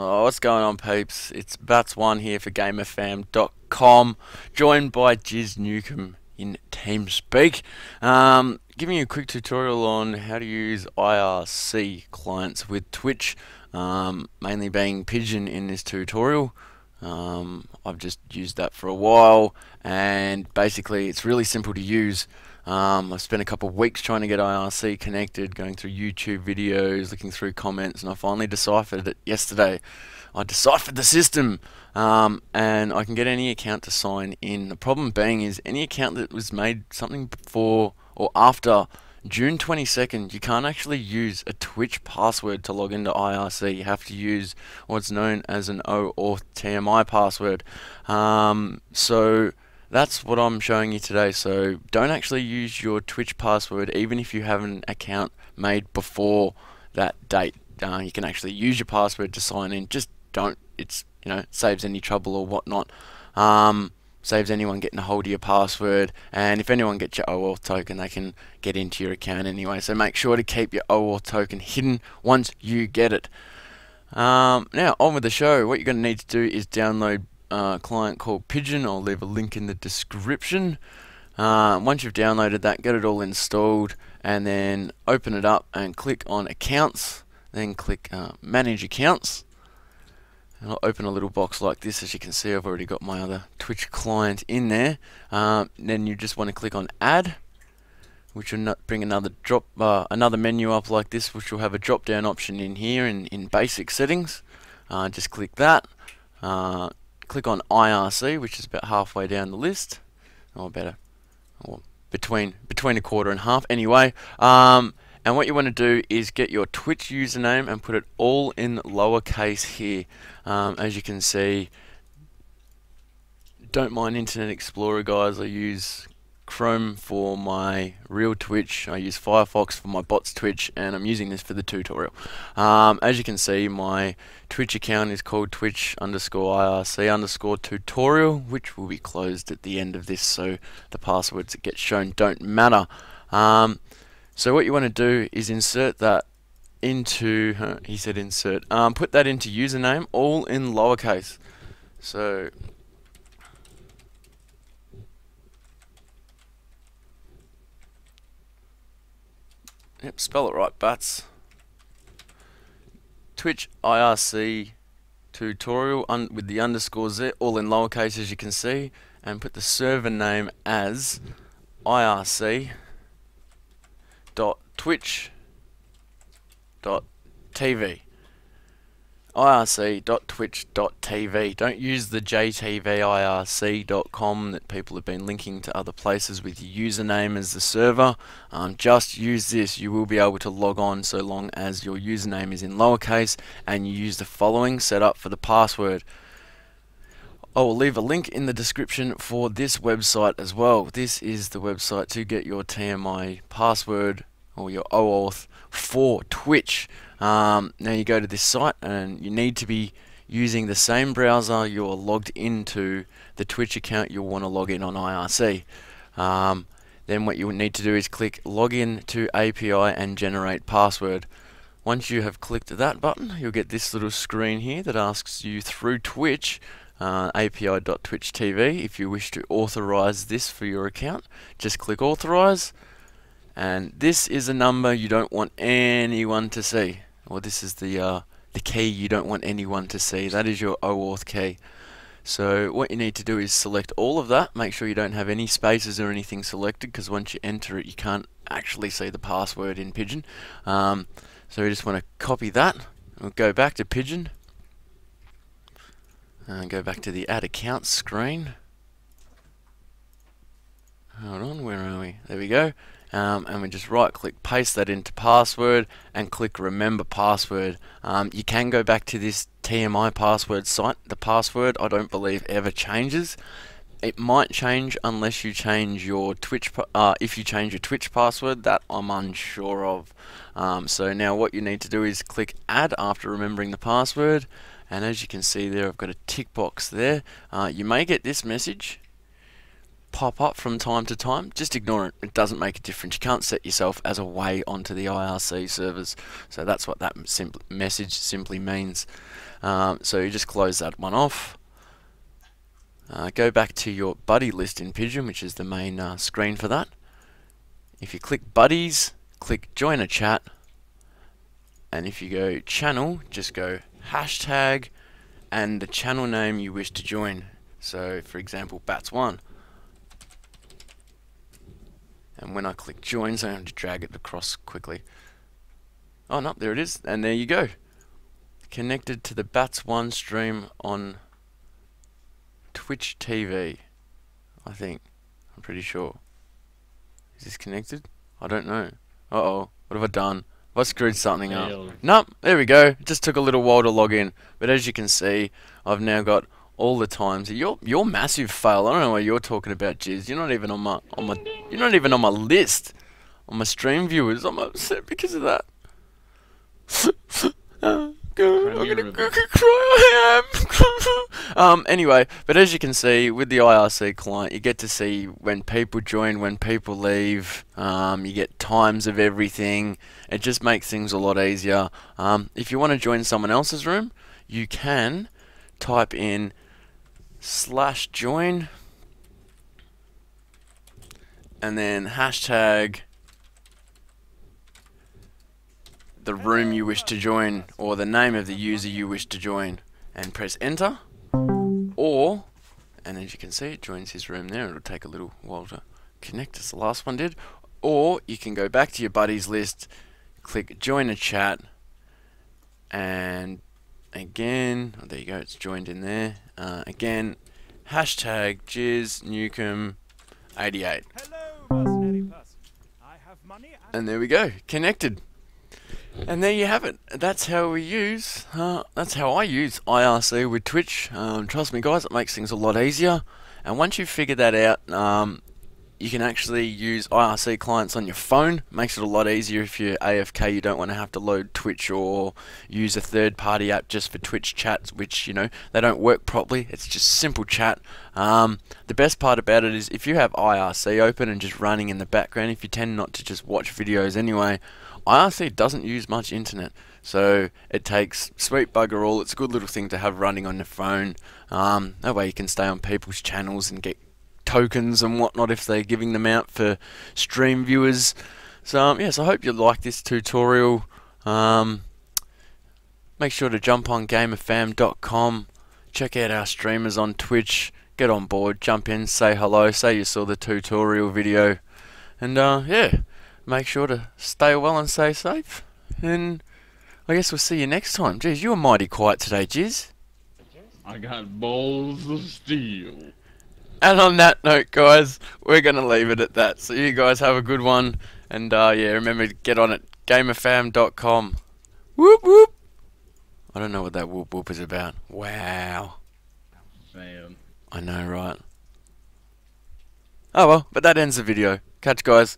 Oh, what's going on, peeps? It's Bats1 here for GamerFam.com, joined by Jiz Newcomb in TeamSpeak. Um, giving you a quick tutorial on how to use IRC clients with Twitch, um, mainly being Pidgin in this tutorial. Um, I've just used that for a while, and basically it's really simple to use. Um, I've spent a couple of weeks trying to get IRC connected, going through YouTube videos, looking through comments, and I finally deciphered it yesterday. I deciphered the system, um, and I can get any account to sign in. The problem being is any account that was made something before or after June 22nd, you can't actually use a Twitch password to log into IRC. You have to use what's known as an OAuth TMI password. Um, so that's what I'm showing you today. So don't actually use your Twitch password even if you have an account made before that date. Uh, you can actually use your password to sign in. Just don't. It's you know saves any trouble or whatnot. Um, saves anyone getting a hold of your password. And if anyone gets your OAuth token, they can get into your account anyway. So make sure to keep your OAuth token hidden once you get it. Um, now on with the show. What you're going to need to do is download a client called Pidgin. I'll leave a link in the description. Uh, once you've downloaded that, get it all installed, and then open it up and click on Accounts. Then click uh, Manage Accounts. And I'll open a little box like this. As you can see, I've already got my other Twitch client in there. Um, then you just want to click on Add, which will not bring another drop, uh, another menu up like this, which will have a drop-down option in here in in Basic Settings. Uh, just click that. Uh, click on IRC, which is about halfway down the list, or better, or between between a quarter and half. Anyway, um, and what you want to do is get your Twitch username and put it all in lowercase here. Um, as you can see, don't mind Internet Explorer, guys. I use Chrome for my real Twitch. I use Firefox for my bots Twitch, and I'm using this for the tutorial. Um, as you can see, my Twitch account is called Twitch underscore IRC underscore tutorial, which will be closed at the end of this, so the passwords that get shown don't matter. Um, so what you want to do is insert that into, uh, he said insert, um, put that into username, all in lowercase. So Yep, spell it right, Bats. Twitch IRC tutorial with the underscores there, all in lowercase as you can see, and put the server name as IRC dot Twitch irc.twitch.tv. Don't use the jtvirc.com that people have been linking to other places with your username as the server. Um, just use this. You will be able to log on so long as your username is in lowercase and you use the following setup for the password. I will leave a link in the description for this website as well. This is the website to get your TMI password or your OAuth for Twitch. Um, now you go to this site and you need to be using the same browser you're logged into the Twitch account you'll want to log in on IRC. Um, then what you need to do is click login to API and generate password. Once you have clicked that button, you'll get this little screen here that asks you through Twitch uh, api.twitch.tv if you wish to authorize this for your account. Just click authorize and this is a number you don't want anyone to see. Or this is the uh, the key you don't want anyone to see. That is your OAuth key. So what you need to do is select all of that. Make sure you don't have any spaces or anything selected because once you enter it you can't actually see the password in Pidgin. Um, so we just want to copy that. We'll go back to Pidgin. And go back to the add account screen. Hold on where are we? There we go um, and we just right click paste that into password and click remember password. Um, you can go back to this TMI password site. The password I don't believe ever changes. It might change unless you change your Twitch uh, if you change your Twitch password that I'm unsure of. Um, so now what you need to do is click add after remembering the password. And as you can see there I've got a tick box there. Uh, you may get this message pop up from time to time, just ignore it. It doesn't make a difference. You can't set yourself as a way onto the IRC servers. So that's what that simple message simply means. Um, so you just close that one off. Uh, go back to your buddy list in Pidgin, which is the main uh, screen for that. If you click buddies, click join a chat, and if you go channel, just go hashtag and the channel name you wish to join. So, for example, Bats1. And when I click join, so I have to drag it across quickly. Oh no, there it is, and there you go. Connected to the Bats1 stream on Twitch TV. I think. I'm pretty sure. Is this connected? I don't know. Uh oh, what have I done? Have I screwed something up? Nope, there we go. It just took a little while to log in. But as you can see, I've now got all the times. You're you're massive fail. I don't know what you're talking about, Jizz. You're not even on my on my you're not even on my list. On my stream viewers. I'm upset because of that. I'm gonna cry. I am. um. Anyway, but as you can see with the IRC client, you get to see when people join, when people leave. Um. You get times of everything. It just makes things a lot easier. Um. If you want to join someone else's room, you can type in slash join and then hashtag the room you wish to join or the name of the user you wish to join and press enter. Or and as you can see it joins his room there. It'll take a little while to connect as the last one did. Or you can go back to your buddies list click join a chat and again oh, there you go it's joined in there uh, again hashtag Jizz Newcomb 88 and there we go connected and there you have it. That's how we use, uh, that's how I use IRC with Twitch. Um, trust me guys, it makes things a lot easier. And once you figure that out, um, you can actually use IRC clients on your phone. Makes it a lot easier if you're AFK. You don't want to have to load Twitch or use a third-party app just for Twitch chats, which you know they don't work properly. It's just simple chat. Um, the best part about it is if you have IRC open and just running in the background, if you tend not to just watch videos anyway, IRC doesn't use much internet, so it takes sweet bugger all. It's a good little thing to have running on your phone. Um, that way you can stay on people's channels and get tokens and whatnot if they're giving them out for stream viewers. So um, yes, I hope you like this tutorial. Um, make sure to jump on gamerfam.com, check out our streamers on Twitch, get on board, jump in, say hello, say you saw the tutorial video, and uh, yeah make sure to stay well and stay safe. And I guess we'll see you next time. Jeez, you were mighty quiet today, Jizz. I got balls of steel. And on that note, guys, we're going to leave it at that. So you guys have a good one. And uh, yeah, remember to get on it. Gamerfam.com. Whoop whoop. I don't know what that whoop whoop is about. Wow. Fam. I know, right? Oh well, but that ends the video. Catch guys.